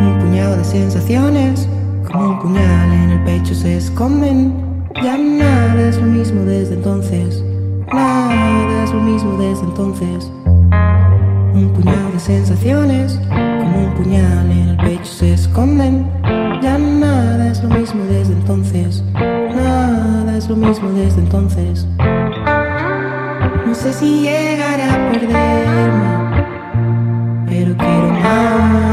Un puñado de sensaciones, como un puñal en el pecho se esconden. Ya nada es lo mismo desde entonces, nada es lo mismo desde entonces. Un puñado de sensaciones, como un puñal en el pecho se esconden. Ya nada es lo mismo desde entonces, nada es lo mismo desde entonces. No sé si llegaré a perderme, pero quiero más.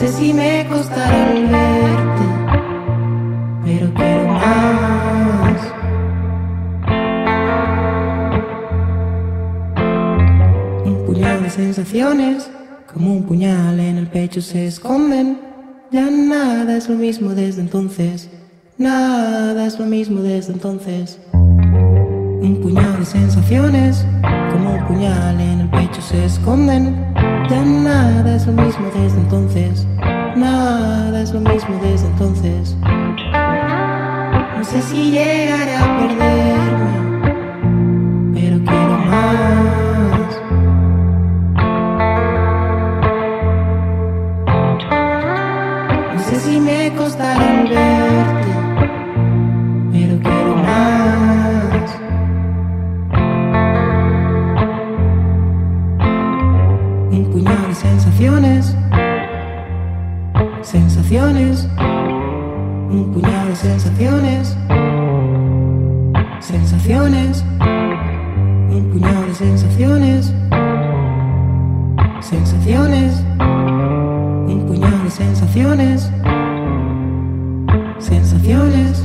Sé si me costará el verte, pero quiero más. Un puñado de sensaciones, como un puñal en el pecho se esconden. Ya nada es lo mismo desde entonces, nada es lo mismo desde entonces. Un puñado de sensaciones, en el pecho se esconden. Ya nada es lo mismo desde entonces, nada es lo mismo desde entonces. No sé si llegaré a perderme, pero quiero más. No sé si me costará verte, sensaciones, sensaciones, un puñado de sensaciones, sensaciones, un puñado de sensaciones, sensaciones, un puñado de sensaciones, sensaciones.